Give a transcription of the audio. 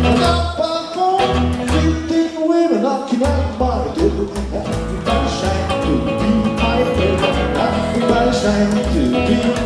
Up on phone, fifteen women I'm my shine to be my